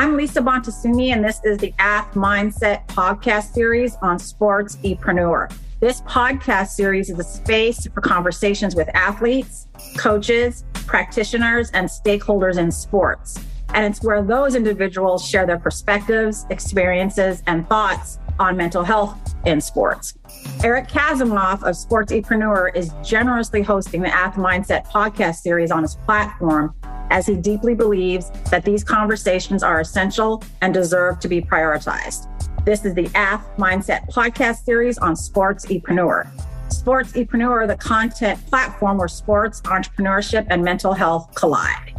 I'm Lisa Bonta-Sumii, and this is the Ath Mindset podcast series on sports epreneur. This podcast series is a space for conversations with athletes, coaches, practitioners, and stakeholders in sports. And it's where those individuals share their perspectives, experiences, and thoughts on mental health in sports. Eric Kasimov of Sports Epreneur is generously hosting the Ath Mindset podcast series on his platform as he deeply believes that these conversations are essential and deserve to be prioritized. This is the Ath Mindset podcast series on Sports Epreneur. Sports Epreneur, the content platform where sports, entrepreneurship, and mental health collide.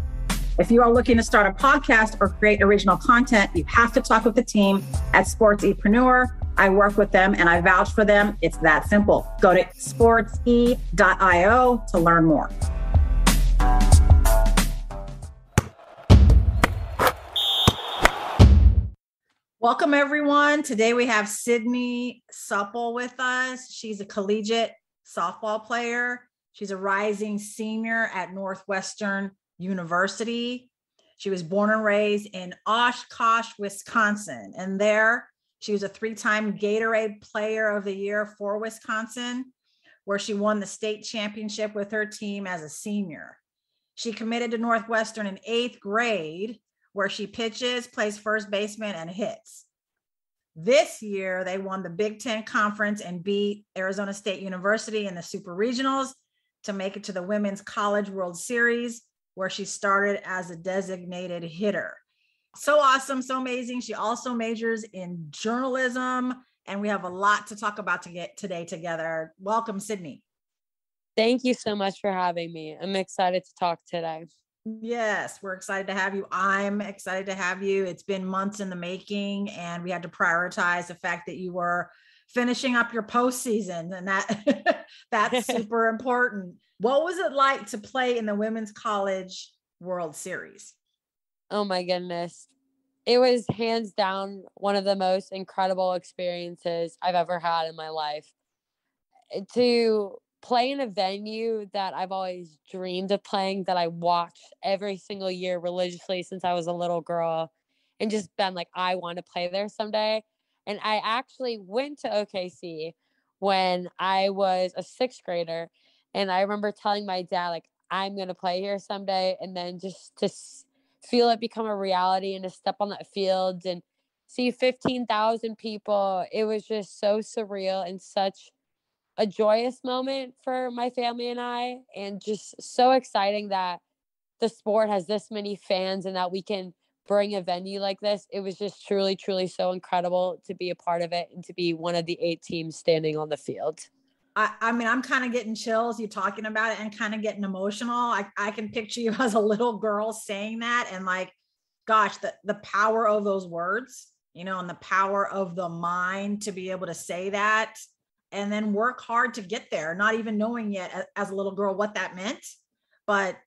If you are looking to start a podcast or create original content, you have to talk with the team at Sports Epreneur. I work with them and I vouch for them. It's that simple. Go to sportse.io to learn more. Welcome, everyone. Today we have Sydney Supple with us. She's a collegiate softball player. She's a rising senior at Northwestern University. She was born and raised in Oshkosh, Wisconsin. And there, she was a three time Gatorade Player of the Year for Wisconsin, where she won the state championship with her team as a senior. She committed to Northwestern in eighth grade where she pitches, plays first baseman, and hits. This year, they won the Big Ten Conference and beat Arizona State University in the Super Regionals to make it to the Women's College World Series, where she started as a designated hitter. So awesome, so amazing. She also majors in journalism, and we have a lot to talk about to get today together. Welcome, Sydney. Thank you so much for having me. I'm excited to talk today. Yes, we're excited to have you. I'm excited to have you. It's been months in the making, and we had to prioritize the fact that you were finishing up your postseason, and that that's super important. What was it like to play in the Women's College World Series? Oh my goodness. It was hands down one of the most incredible experiences I've ever had in my life. Eh, to play in a venue that I've always dreamed of playing, that I watched every single year religiously since I was a little girl, and just been like, I want to play there someday. And I actually went to OKC when I was a sixth grader. And I remember telling my dad, like, I'm going to play here someday. And then just to feel it become a reality and to step on that field and see 15,000 people, it was just so surreal and such a joyous moment for my family and I, and just so exciting that the sport has this many fans and that we can bring a venue like this. It was just truly, truly so incredible to be a part of it and to be one of the eight teams standing on the field. I, I mean, I'm kind of getting chills you talking about it and kind of getting emotional. I, I can picture you as a little girl saying that and like, gosh, the, the power of those words, you know, and the power of the mind to be able to say that and then work hard to get there, not even knowing yet as a little girl what that meant. But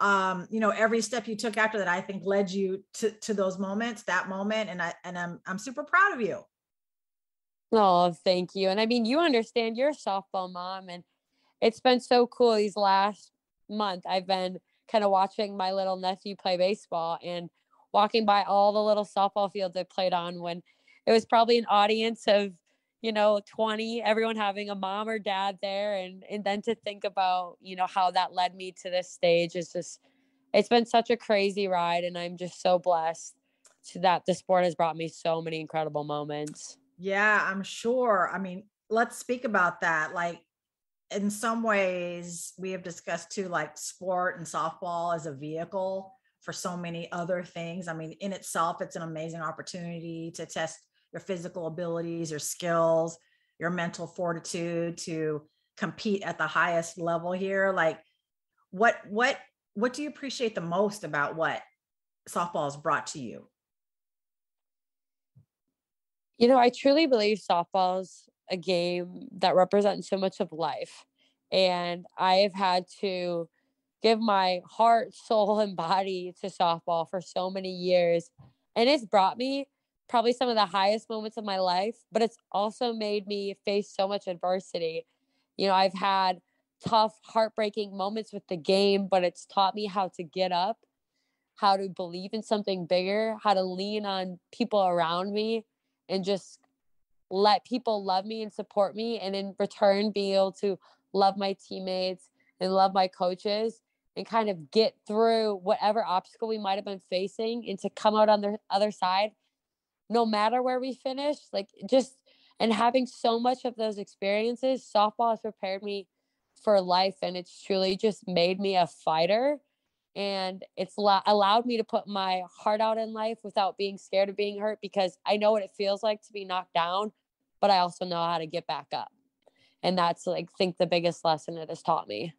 um, you know, every step you took after that, I think led you to to those moments, that moment, and I and I'm I'm super proud of you. Oh, thank you. And I mean, you understand you're a softball mom, and it's been so cool these last month. I've been kind of watching my little nephew play baseball and walking by all the little softball fields I played on when it was probably an audience of you know 20 everyone having a mom or dad there and and then to think about you know how that led me to this stage is just it's been such a crazy ride and i'm just so blessed to that the sport has brought me so many incredible moments. Yeah i'm sure. I mean let's speak about that like in some ways we have discussed too like sport and softball as a vehicle for so many other things. I mean in itself it's an amazing opportunity to test your physical abilities, your skills, your mental fortitude to compete at the highest level here. Like what what what do you appreciate the most about what softball has brought to you? You know, I truly believe softball's a game that represents so much of life. And I have had to give my heart, soul, and body to softball for so many years. And it's brought me probably some of the highest moments of my life, but it's also made me face so much adversity. You know, I've had tough, heartbreaking moments with the game, but it's taught me how to get up, how to believe in something bigger, how to lean on people around me and just let people love me and support me. And in return, be able to love my teammates and love my coaches and kind of get through whatever obstacle we might have been facing and to come out on the other side, no matter where we finish. Like just, and having so much of those experiences, softball has prepared me for life. And it's truly just made me a fighter and it's allowed me to put my heart out in life without being scared of being hurt because I know what it feels like to be knocked down, but I also know how to get back up. And that's like think the biggest lesson it has taught me.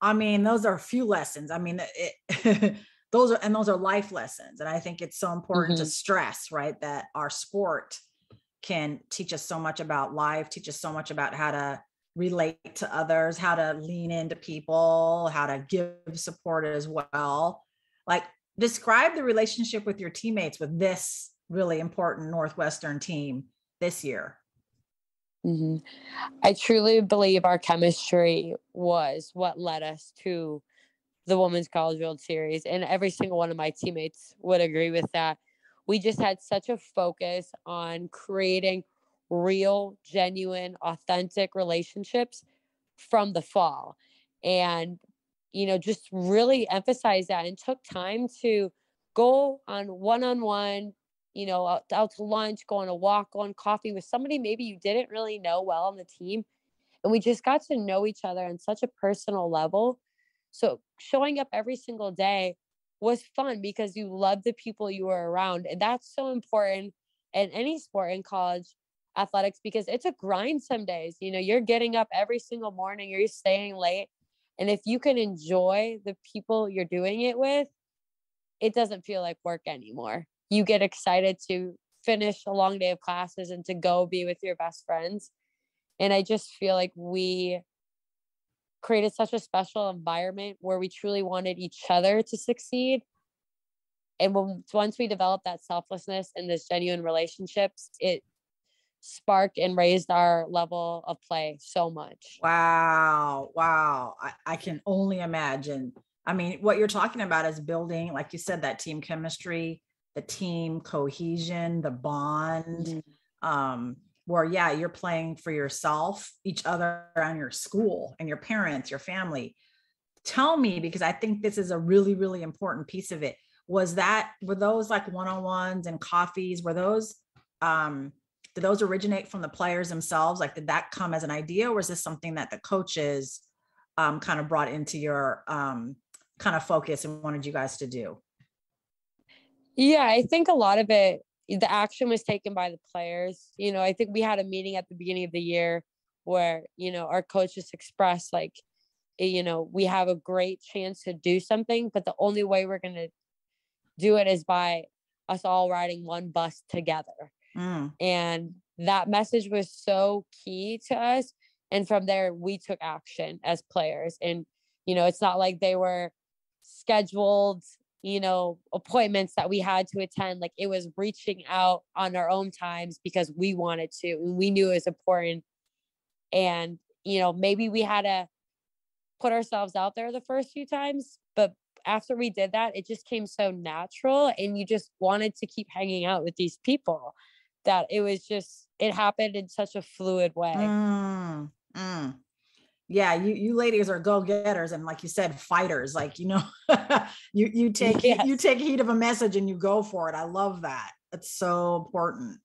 I mean, those are a few lessons. I mean, it, those are and those are life lessons. And I think it's so important mm-hmm. to stress, right, that our sport can teach us so much about life, teach us so much about how to relate to others, how to lean into people, how to give support as well. Like, describe the relationship with your teammates with this really important Northwestern team this year. Mm-hmm. I truly believe our chemistry was what led us to the Women's College World Series. And every single one of my teammates would agree with that. We just had such a focus on creating real, genuine, authentic relationships from the fall. And, you know, just really emphasize that and took time to go on one on one, you know, out, out to lunch, go on a walk, go on coffee with somebody maybe you didn't really know well on the team. And we just got to know each other on such a personal level. So showing up every single day was fun because you loved the people you were around. And that's so important in any sport in college athletics because it's a grind some days. You know, you're getting up every single morning, you're staying late. And if you can enjoy the people you're doing it with, it doesn't feel like work anymore. You get excited to finish a long day of classes and to go be with your best friends. And I just feel like we created such a special environment where we truly wanted each other to succeed. And when, once we developed that selflessness and this genuine relationships, it sparked and raised our level of play so much. Wow. Wow. I, I can only imagine. I mean, what you're talking about is building, like you said, that team chemistry, the team cohesion, the bond. Mm-hmm. Um, where yeah, you're playing for yourself, each other, and your school, and your parents, your family. Tell me, because I think this is a really, really important piece of it. Was that were those like one-on-ones and coffees? Were those um did those originate from the players themselves? Like, did that come as an idea, or is this something that the coaches um, kind of brought into your um, kind of focus and wanted you guys to do? Yeah, I think a lot of it, the action was taken by the players. You know, I think we had a meeting at the beginning of the year where, you know, our coaches expressed like, eh, you know, we have a great chance to do something, but the only way we're going to do it is by us all riding one bus together. Mm. And that message was so key to us. And from there, we took action as players. And, you know, it's not like they were scheduled, you know, appointments that we had to attend. Like it was reaching out on our own times because we wanted to and we knew it was important. And, you know, maybe we had to put ourselves out there the first few times, but after we did that, it just came so natural and you just wanted to keep hanging out with these people that it was just it happened in such a fluid way. Mm, mm. Yeah, you you ladies are go getters and like you said, fighters. Like you know, you you take yes. you take heed of a message and you go for it. I love that. It's so important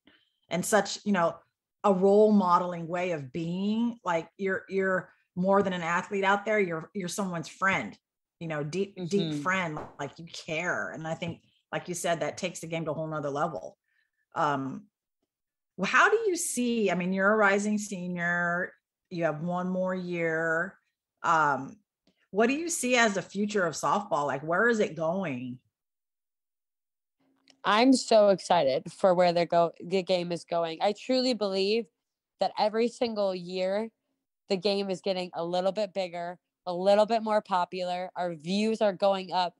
and such you know a role modeling way of being. Like you're you're more than an athlete out there. You're you're someone's friend. You know, deep mm-hmm. deep friend. Like you care, and I think like you said, that takes the game to a whole nother level. Um, how do you see? I mean, you're a rising senior, you have one more year. Um, what do you see as the future of softball? Like, where is it going? I'm so excited for where they go the game is going. I truly believe that every single year the game is getting a little bit bigger, a little bit more popular. Our views are going up.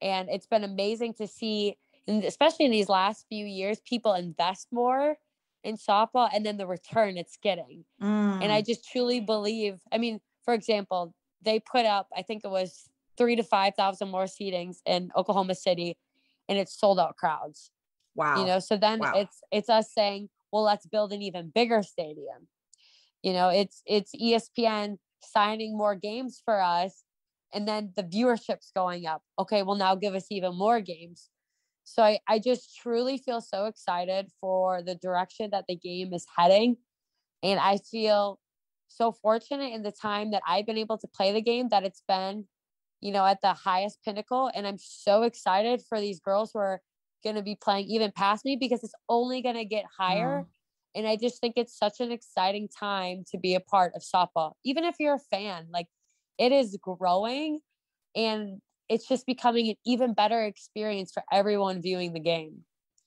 And it's been amazing to see, especially in these last few years, people invest more in softball and then the return it's getting. Mm. And I mm. just truly believe, I mean, for example, they put up, I think it was three to 5,000 more seatings in Oklahoma City and it's sold out crowds. Wow. You know, so then Wow. it's it's us saying, well, let's build an even bigger stadium. You know, it's it's ESPN signing more games for us and then the viewership's going up. Okay, well now give us even more games. So I, I just truly feel so excited for the direction that the game is heading. And I feel so fortunate in the time that I've been able to play the game that it's been, you know, at the highest pinnacle. And I'm so excited for these girls who are going to be playing even past me because it's only going to get higher. Mm. And I just think it's such an exciting time to be a part of softball, even if you're a fan. Like it is growing and it's just becoming an even better experience for everyone viewing the game.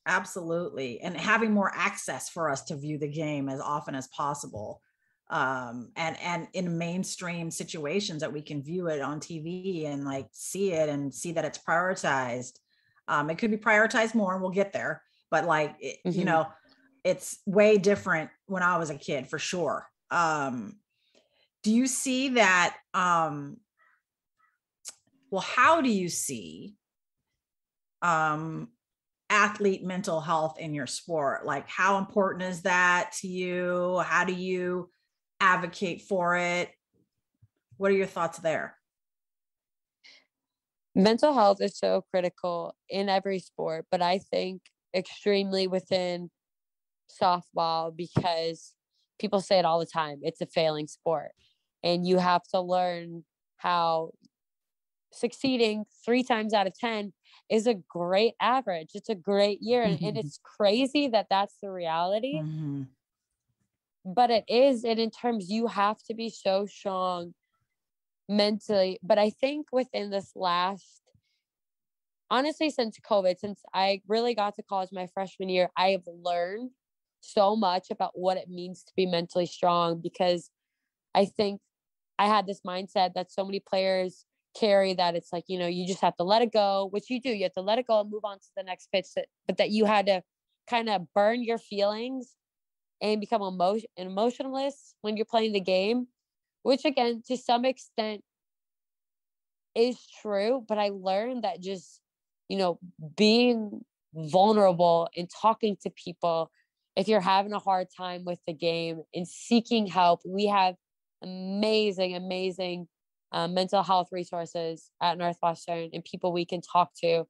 Absolutely. And having more access for us to view the game as often as possible. Um, and and in mainstream situations that we can view it on TV and like see it and see that it's prioritized. Um, it could be prioritized more, and we'll get there. But like it, you Mhm. know, it's way different when I was a kid for sure. Um, do you see that? Um, well, how do you see um athlete mental health in your sport? Like how important is that to you? How do you advocate for it? What are your thoughts there? Mental health is so critical in every sport, but I think extremely within softball because people say it all the time it's a failing sport. And you have to learn how succeeding three times out of 10 is a great average. It's a great year. And, and it's crazy that that's the reality. Mhm. but it is and in terms you have to be so strong mentally but i think within this last honestly since covid since i really got to college my freshman year i have learned so much about what it means to be mentally strong because i think i had this mindset that so many players carry that it's like you know you just have to let it go which you do you have to let it go and move on to the next pitch that, but that you had to kind of burn your feelings and become emotion an emotionalist when you're playing the game, which again to some extent is true. But I learned that just you know being vulnerable and talking to people if you're having a hard time with the game and seeking help we have amazing amazing uh, mental health resources at northwestern and people we can talk to.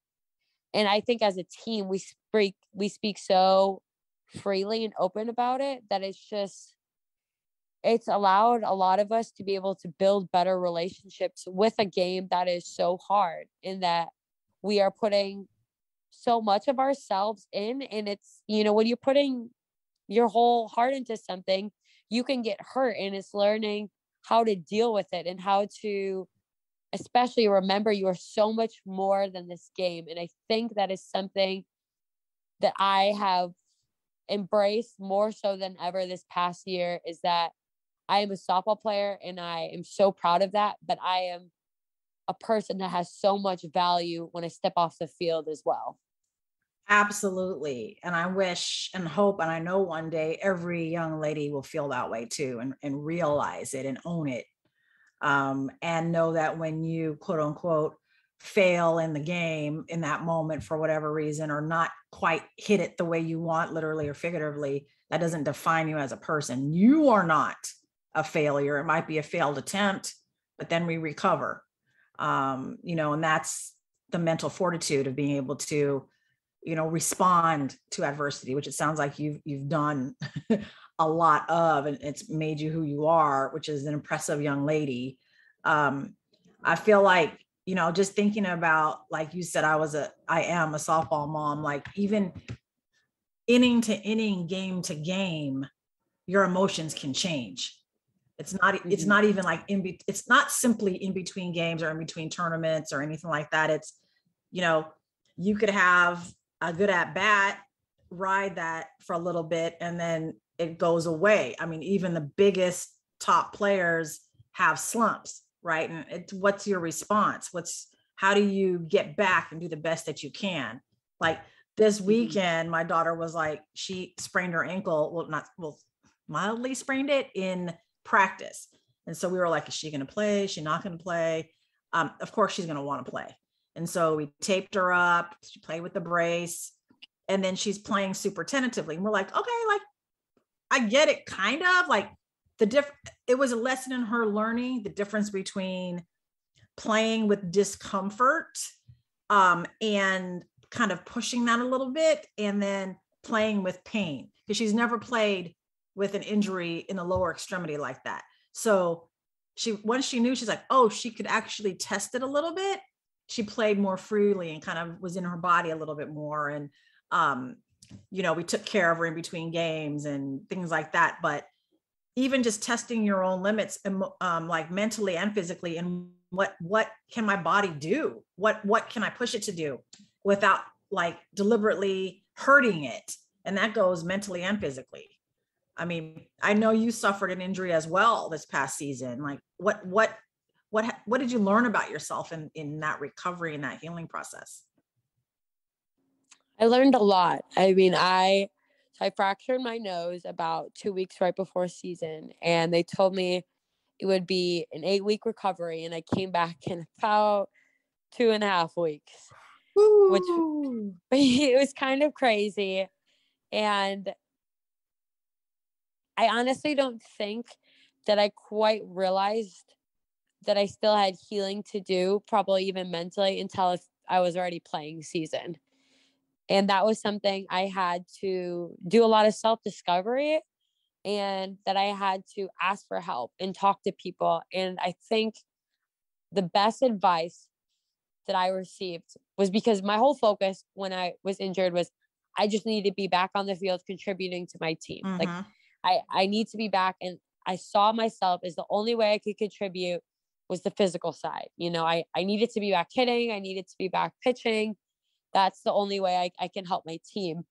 And i think as a team we speak we speak so freely and open about it that it's just it's allowed a lot of us to be able to build better relationships with a game that is so hard in that we are putting so much of ourselves in and it's you know when you're putting your whole heart into something you can get hurt and it's learning how to deal with it and how to especially remember you are so much more than this game and i think that is something that i have embraced more so than ever this past year is that I am a softball player and I am so proud of that, but I am a person that has so much value when I step off the field as well. Absolutely and i wish and hope and i know one day every young lady will feel that way too and, and realize it and own it um, and know that when you quote unquote fail in the game in that moment for whatever reason or not quite hit it the way you want literally or figuratively that doesn't define you as a person. You are not a failure. It might be a failed attempt but then we recover um, you know and that's the mental fortitude of being able to you know respond to adversity which it sounds like you've you've done a lot of and it's made you who you are which is an impressive young lady. Um, i feel like you know just thinking about like you said i was a i am a softball mom like even inning to inning game to game your emotions can change. It's not it's Mhm. not even like in be, it's not simply in between games or in between tournaments or anything like that. It's you know you could have a good at bat ride that for a little bit and then it goes away. I mean even the biggest top players have slumps right? And it's what's your response? What's how do you get back and do the best that you can? Like this Mhm. weekend my daughter was like she sprained her ankle well not well mildly sprained it in practice. And so we were like is she going to play? Is she not going to play? Um, of course she's going to want to play. And so we taped her up. She played with the brace, and then she's playing super tentatively. And we're like, okay, like I get it, kind of like the diff. It was a lesson in her learning the difference between playing with discomfort um, and kind of pushing that a little bit, and then playing with pain because she's never played with an injury in the lower extremity like that. So she once she knew she's like, oh, she could actually test it a little bit. She played more freely and kind of was in her body a little bit more. And um, you know, we took care of her in between games and things like that. But even just testing your own limits, um, like mentally and physically, and what what can my body do? What what can I push it to do without like deliberately hurting it? And that goes mentally and physically. I mean, I know you suffered an injury as well this past season. Like what what what did you learn about yourself in in that recovery and that healing process? I learned a lot. I mean, I I fractured my nose about 2 weeks right before season and they told me it would be an 8 week recovery and I came back in about two and a half weeks. Ooh. Which it was kind of crazy. And I honestly don't think that I quite realized that I still had healing to do, probably even mentally, until I was already playing season. And that was something I had to do a lot of self discovery and that I had to ask for help and talk to people. And I think the best advice that I received was because my whole focus when I was injured was I just need to be back on the field contributing to my team. Mm-hmm. Like I I need to be back and I saw myself as the only way I could contribute was the physical side. You know, I I needed to be back hitting, I needed to be back pitching. That's the only way I, I can help my team.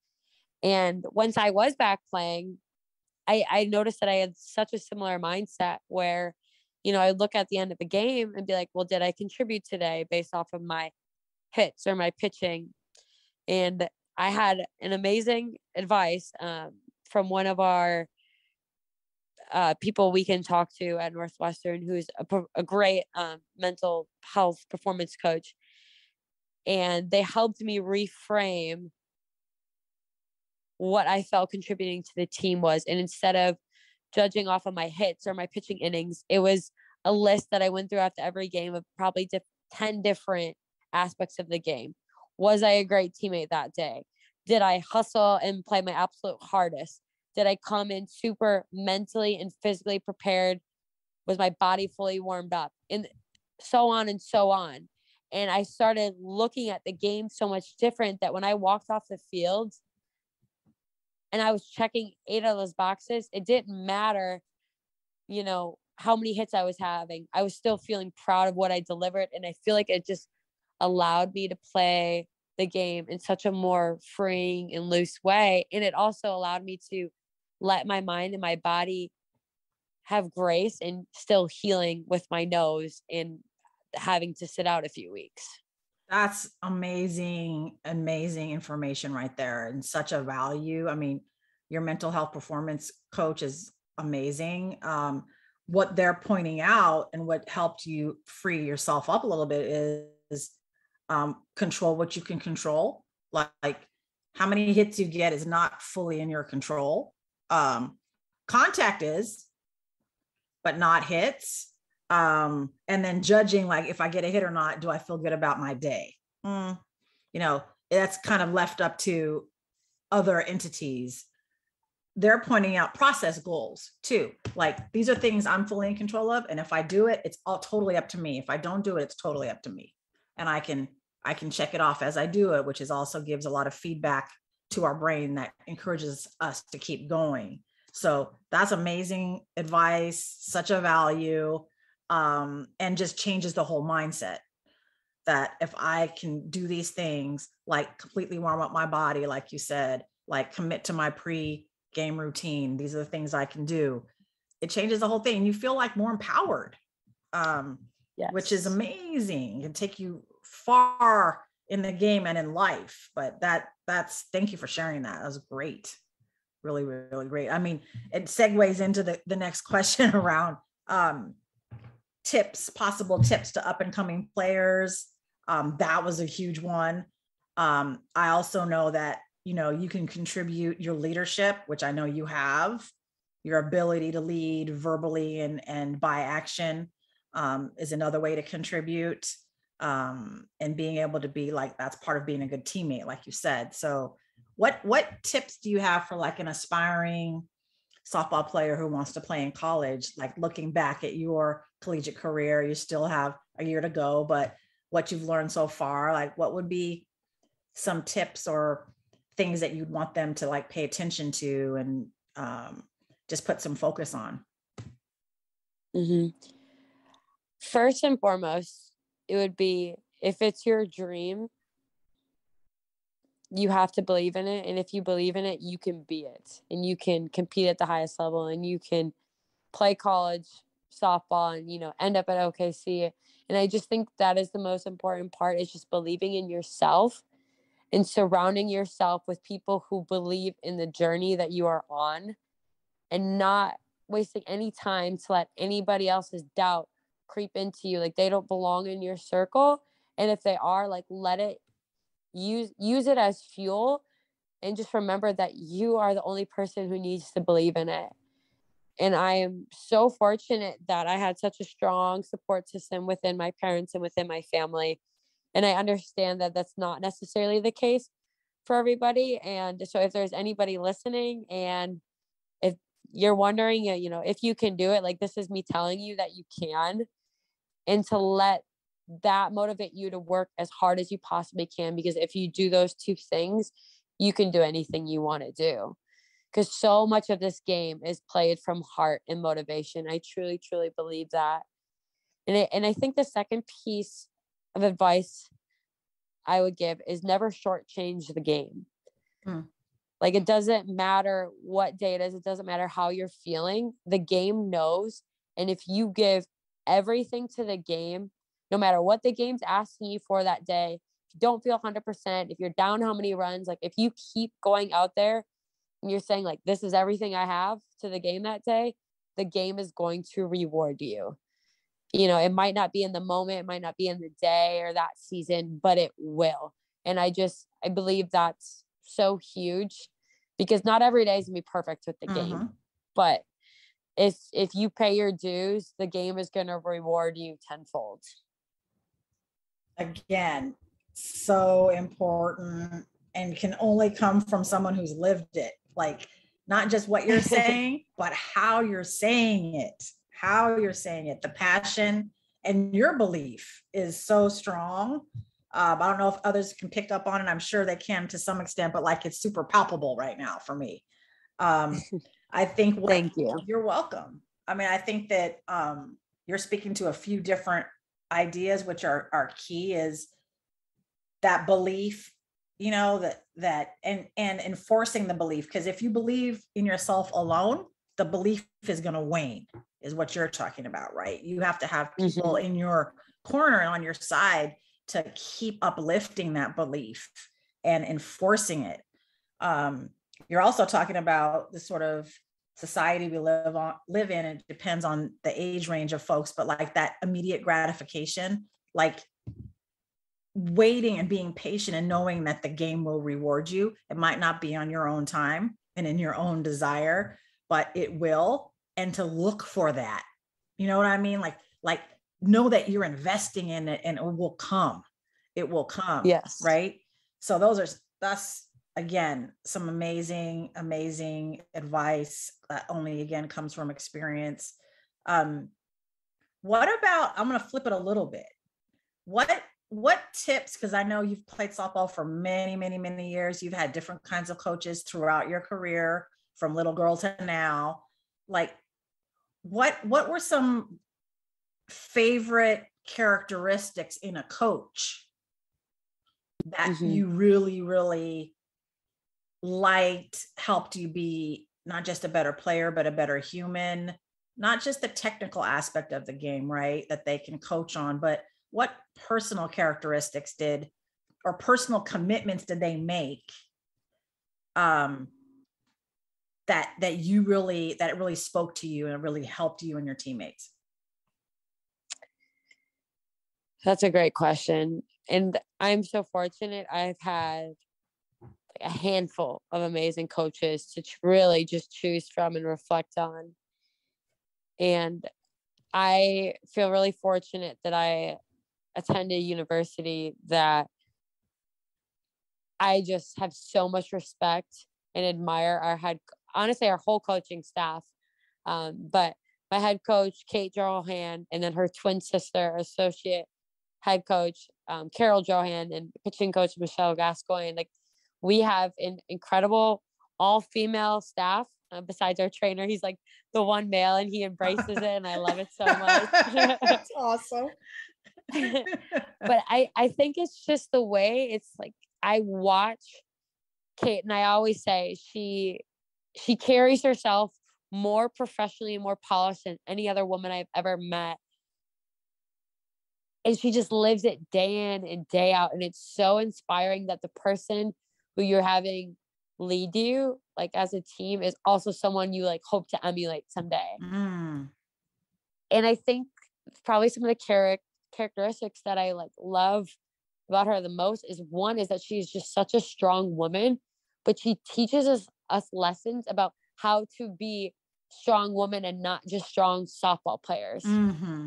And once I was back playing, I, I noticed that I had such a similar mindset where, you know, I look at the end of the game and be like, well, did I contribute today based off of my hits or my pitching? And I had an amazing advice um, from one of our uh, people we can talk to at Northwestern, who's a, a great um, mental health performance coach. And they helped me reframe what I felt contributing to the team was. And instead of judging off of my hits or my pitching innings, it was a list that I went through after every game of probably 10 different aspects of the game. Was I a great teammate that day? Did I hustle and play my absolute hardest? Did I come in super mentally and physically prepared? Was my body fully warmed up? And so on and so on. And I started looking at the game so much different that when I walked off the field and I was checking eight of those boxes, it didn't matter, you know, how many hits I was having. I was still feeling proud of what I delivered. And I feel like it just allowed me to play the game in such a more freeing and loose way. And it also allowed me to let my mind and my body have grace and still healing with my nose and having to sit out a few weeks. That's amazing, amazing information right there and such a value. I mean, your mental health performance coach is amazing. Um, what they're pointing out and what helped you free yourself up a little bit is, um, control what you can control. Like, like how many hits you get is not fully in your control um, contact is, but not hits. Um, and then judging like if I get a hit or not, do I feel good about my day? Mm, you know, that's kind of left up to other entities. They're pointing out process goals too. Like these are things I'm fully in control of. And if I do it, it's all totally up to me. If I don't do it, it's totally up to me. And I can I can check it off as I do it, which is also gives a lot of feedback to our brain that encourages us to keep going. So that's amazing advice, such a value, um, and just changes the whole mindset that if I can do these things, like completely warm up my body, like you said, like commit to my pre game routine, these are the things I can do. It changes the whole thing. You feel like more empowered, um, yes. which is amazing. It can take you far in the game and in life. But that that's thank you for sharing that. That was great. Really, really great. I mean, it segues into the, the next question around um tips, possible tips to up and coming players. Um, that was a huge one. Um, I also know that, you know, you can contribute your leadership, which I know you have, your ability to lead verbally and, and by action um, is another way to contribute. Um, and being able to be like, that's part of being a good teammate, like you said. So what, what tips do you have for like an aspiring softball player who wants to play in college, like looking back at your collegiate career, you still have a year to go, but what you've learned so far, like what would be some tips or things that you'd want them to like pay attention to and um, just put some focus on? Mm-hmm. First and foremost, it would be if it's your dream, you have to believe in it and if you believe in it you can be it and you can compete at the highest level and you can play college softball and you know end up at okc and i just think that is the most important part is just believing in yourself and surrounding yourself with people who believe in the journey that you are on and not wasting any time to let anybody else's doubt creep into you like they don't belong in your circle and if they are like let it use use it as fuel and just remember that you are the only person who needs to believe in it. And i am so fortunate that i had such a strong support system within my parents and within my family and i understand that that's not necessarily the case for everybody and so if there's anybody listening and if you're wondering you know if you can do it like this is me telling you that you can and to let that motivate you to work as hard as you possibly can because if you do those two things you can do anything you want to do. Because so much of this game is played from heart and motivation. I truly truly believe that. And I, and I think the second piece of advice i would give is never shortchange the game. Hmm. like it doesn't matter what day it is it doesn't matter how you're feeling the game knows and if you give everything to the game no matter what the game's asking you for that day. If you don't feel 100%, if you're down how many runs, like if you keep going out there and you're saying, like, this is everything I have to the game that day, the game is going to reward you. You know, it might not be in the moment, it might not be in the day or that season, but it will. And I just, I believe that's so huge because not every day is gonna be perfect with the game. Mm-hmm. But if if you pay your dues, the game is gonna reward you tenfold again, so important and can only come from someone who's lived it. Like, not just what you're saying, but how you're saying it, how you're saying it, the passion and your belief is so strong. Um, I don't know if others can pick up on it. I'm sure they can to some extent, but like it's super palpable right now for me. Um, I think. What, Thank you. You're welcome. I mean, I think that um, you're speaking to a few different ideas which are are key is that belief you know that that and and enforcing the belief because if you believe in yourself alone the belief is going to wane is what you're talking about right you have to have people mm-hmm. in your corner on your side to keep uplifting that belief and enforcing it um, you're also talking about the sort of society we live on live in it depends on the age range of folks but like that immediate gratification like waiting and being patient and knowing that the game will reward you. It might not be on your own time and in your own desire but it will and to look for that. You know what i mean? Like like know that you're investing in it and it will come. It will come yes. right? So those are that's again, some amazing, amazing advice that only again comes from experience. Um, what about I'm gonna flip it a little bit. What what tips, because I know you've played softball for many, many, many years. You've had different kinds of coaches throughout your career, from little girl to now. Like, what what were some favorite characteristics in a coach that mm-hmm. you really, really liked helped you be not just a better player but a better human not just the technical aspect of the game right that they can coach on but what personal characteristics did or personal commitments did they make um that that you really that it really spoke to you and it really helped you and your teammates That's a great question. And I'm so fortunate. I've had a handful of amazing coaches to really just choose from and reflect on. And I feel really fortunate that I attended a university that I just have so much respect and admire our head honestly our whole coaching staff. Um, but my head coach, Kate Drohan, and then her twin sister, associate head coach, um, Caryl Drohan, and pitching coach, Michelle Gascoigne. Like, we have an incredible all female staff uh, besides our trainer. He's like the one male and he embraces it, and I love it so much. That's awesome. but I, I think it's just the way it's like I watch Kate, and I always say she she carries herself more professionally and more polished than any other woman I've ever met. And she just lives it day in and day out. And it's so inspiring that the person who you're having lead you, like as a team, is also someone you like hope to emulate someday. Mm. And I think probably some of the char- characteristics that I like love about her the most is one is that she's just such a strong woman, but she teaches us us lessons about how to be strong women and not just strong softball players. Mm-hmm.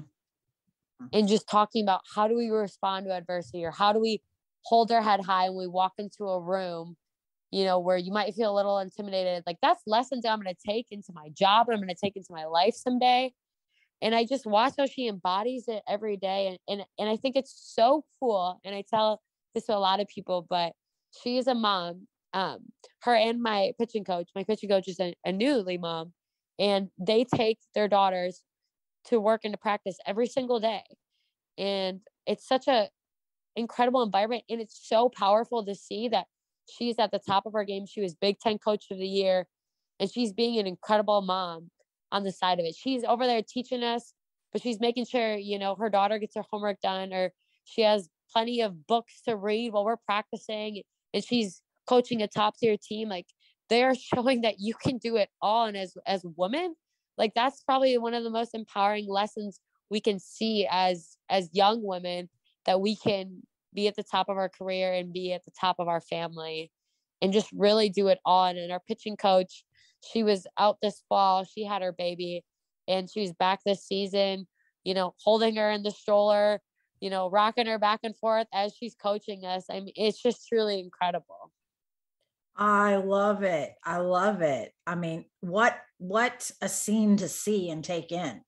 And just talking about how do we respond to adversity or how do we hold our head high when we walk into a room, you know, where you might feel a little intimidated. Like that's lessons I'm going to take into my job and I'm going to take into my life someday. And I just watch how she embodies it every day. And, and, and I think it's so cool. And I tell this to a lot of people, but she is a mom um, her and my pitching coach, my pitching coach is a, a newly mom, and they take their daughters to work and to practice every single day. And it's such a incredible environment. And it's so powerful to see that she's at the top of her game. She was Big Ten Coach of the Year, and she's being an incredible mom on the side of it. She's over there teaching us, but she's making sure, you know, her daughter gets her homework done or she has plenty of books to read while we're practicing. And she's coaching a top tier team like they're showing that you can do it all and as as women like that's probably one of the most empowering lessons we can see as as young women that we can be at the top of our career and be at the top of our family and just really do it all and our pitching coach she was out this fall she had her baby and she was back this season you know holding her in the stroller you know rocking her back and forth as she's coaching us i mean it's just truly incredible I love it. I love it. I mean, what what a scene to see and take in.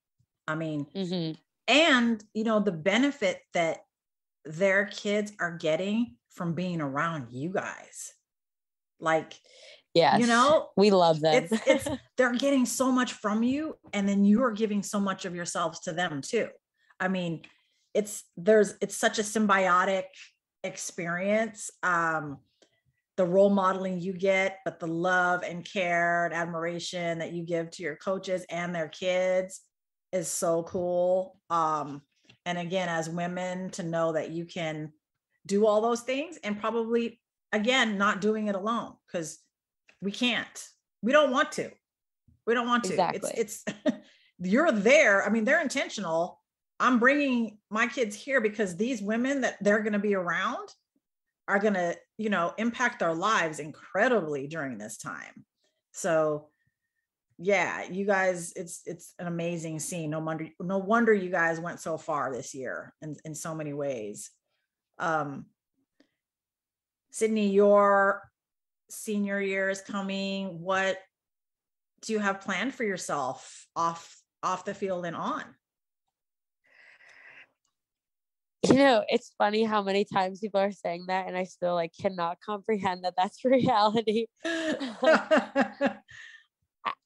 I mean, mm-hmm. and you know the benefit that their kids are getting from being around you guys. Like, yeah, you know, we love them. it's, it's they're getting so much from you, and then you are giving so much of yourselves to them too. I mean, it's there's it's such a symbiotic experience. Um, the role modeling you get, but the love and care and admiration that you give to your coaches and their kids is so cool. Um, and again, as women, to know that you can do all those things and probably, again, not doing it alone because we can't. We don't want to. We don't want to. Exactly. It's, it's you're there. I mean, they're intentional. I'm bringing my kids here because these women that they're going to be around are going to you know impact our lives incredibly during this time so yeah you guys it's it's an amazing scene no wonder no wonder you guys went so far this year in, in so many ways. Um sydney your senior year is coming what do you have planned for yourself off off the field and on? You know it's funny how many times people are saying that and i still like cannot comprehend that that's reality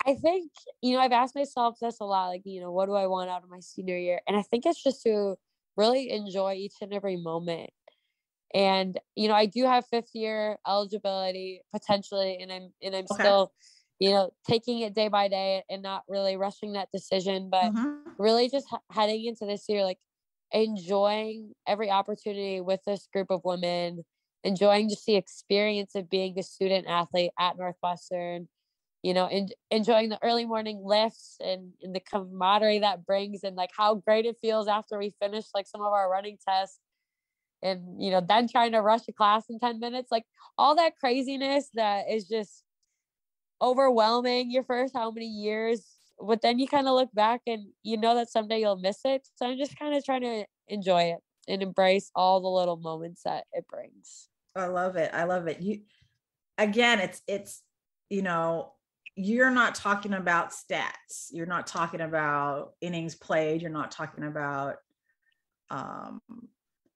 i think you know i've asked myself this a lot like you know what do i want out of my senior year and i think it's just to really enjoy each and every moment and you know i do have fifth year eligibility potentially and i'm and i'm okay. still you know taking it day by day and not really rushing that decision but mm-hmm. really just heading into this year like enjoying every opportunity with this group of women, enjoying just the experience of being a student athlete at Northwestern, you know, in, enjoying the early morning lifts and, and the camaraderie that brings and like how great it feels after we finish like some of our running tests and you know then trying to rush a class in 10 minutes like all that craziness that is just overwhelming your first how many years but then you kind of look back and you know that someday you'll miss it so i'm just kind of trying to enjoy it and embrace all the little moments that it brings. I love it i love it you again it's it's you know you're not talking about stats. You're not talking about innings played. You're not talking about um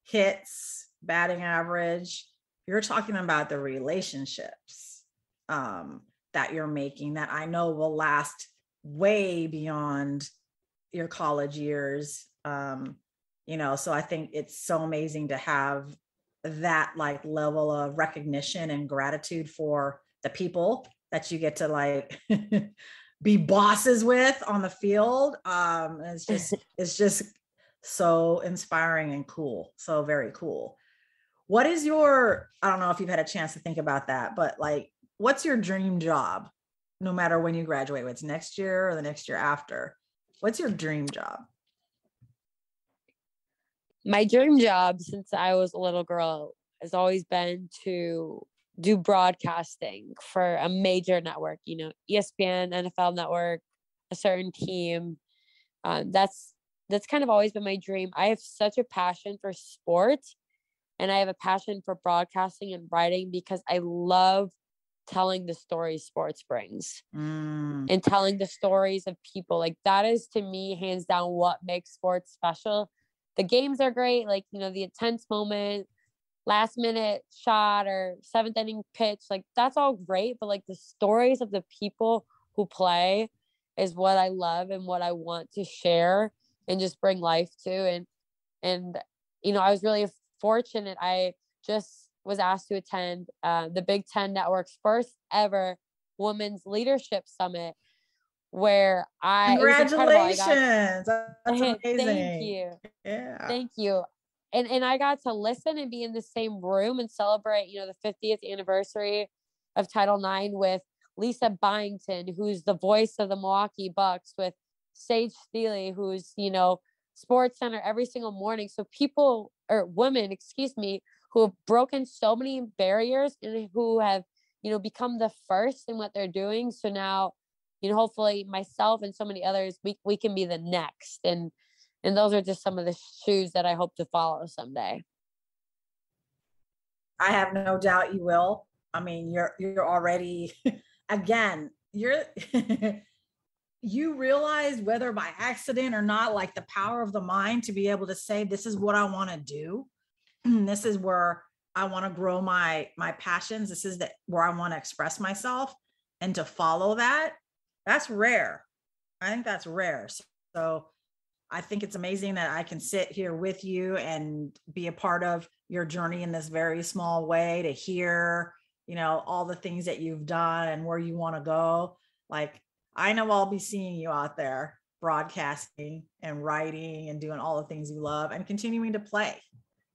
hits batting average. You're talking about the relationships um that you're making that i know will last way beyond your college years. Um you know so i think it's so amazing to have that like level of recognition and gratitude for the people that you get to like be bosses with on the field um it's just it's just so inspiring and cool so very cool. What is your i don't know if you've had a chance to think about that but like what's your dream job no matter when you graduate what's next year or the next year after? What's your dream job? My dream job since i was a little girl has always been to do broadcasting for a major network, you know, ESPN, NFL network, a certain team. Um, that's that's kind of always been my dream. I have such a passion for sports and I have a passion for broadcasting and writing because I love telling the stories sports brings mm. and telling the stories of people. Like that is to me hands down what makes sports special. The games are great, like you know, the intense moment, last minute shot or seventh inning pitch like that's all great but like the stories of the people who play is what i love and what i want to share and just bring life to and and you know i was really fortunate. I just was asked to attend uh, the big ten network's first ever women's leadership summit where i congratulations I got, that's amazing. thank you. Yeah. Thank you and and I got to listen and be in the same room and celebrate, you know, the 50th anniversary of Title IX with Lisa Byington, who's the voice of the Milwaukee Bucks, with Sage Steele, who's, you know, SportsCenter every single morning. So people or women, excuse me, who have broken so many barriers and who have, you know, become the first in what they're doing. So now, you know, hopefully myself and so many others, we we can be the next. And and those are just some of the shoes that I hope to follow someday. I have no doubt you will. I mean, you're you're already again, you're you realize whether by accident or not like the power of the mind to be able to say this is what I want to do. this is where I want to grow my my passions. This is that where I want to express myself and to follow that. That's rare. I think that's rare. So I think it's amazing that I can sit here with you and be a part of your journey in this very small way to hear, you know, all the things that you've done and where you want to go. Like, I know I'll be seeing you out there broadcasting and writing and doing all the things you love and continuing to play,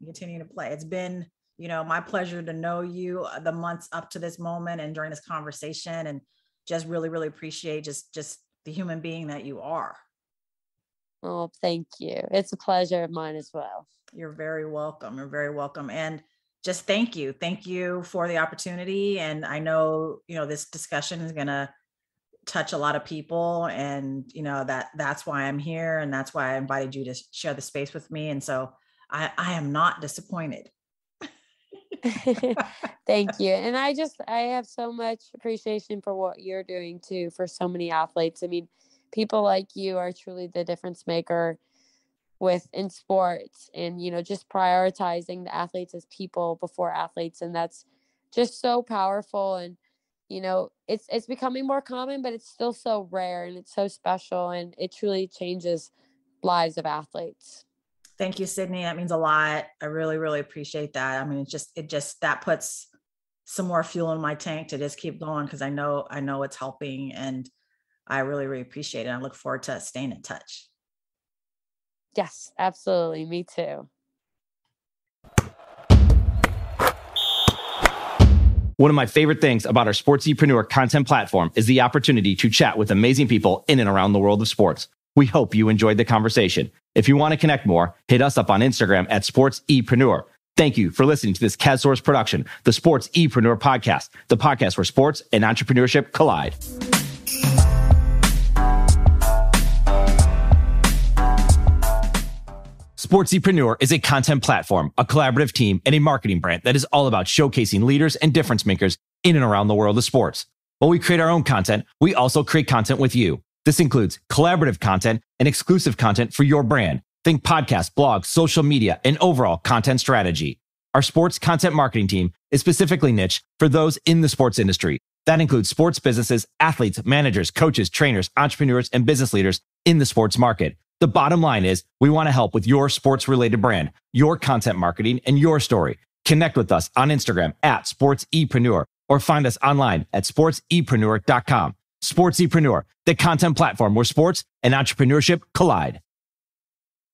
continuing to play. It's been, you know, my pleasure to know you uh, the months up to this moment and during this conversation and just really, really appreciate just, just the human being that you are. Oh, thank you. It's a pleasure of mine as well. You're very welcome. You're very welcome. And just thank you. Thank you for the opportunity. And I know, you know, this discussion is going to touch a lot of people and you know that that's why i'm here and that's why i invited you to share the space with me and so i i am not disappointed thank you and i just i have so much appreciation for what you're doing too for so many athletes i mean people like you are truly the difference maker with in sports and you know just prioritizing the athletes as people before athletes and that's just so powerful and you know it's it's becoming more common but it's still so rare and it's so special and it truly changes lives of athletes. Thank you sydney. That means a lot. I really really appreciate that. I mean it just it just that puts some more fuel in my tank to just keep going because i know i know it's helping and I really, really appreciate it. I look forward to staying in touch. Yes, absolutely. Me too. One of my favorite things about our Sportsepreneur content platform is the opportunity to chat with amazing people in and around the world of sports. We hope you enjoyed the conversation. If you want to connect more, hit us up on Instagram at SportsEpreneur. Thank you for listening to this CADSource production, the Sportsepreneur podcast, the podcast where sports and entrepreneurship collide. Sportsepreneur is a content platform, a collaborative team, and a marketing brand that is all about showcasing leaders and difference makers in and around the world of sports. While we create our own content, we also create content with you. This includes collaborative content and exclusive content for your brand. Think podcasts, blogs, social media, and overall content strategy. Our sports content marketing team is specifically niche for those in the sports industry. That includes sports businesses, athletes, managers, coaches, trainers, entrepreneurs, and business leaders in the sports market. The bottom line is we want to help with your sports related brand, your content marketing, and your story. Connect with us on Instagram at sportsepreneur or find us online at sportsepreneur.com. Sportsepreneur, the content platform where sports and entrepreneurship collide.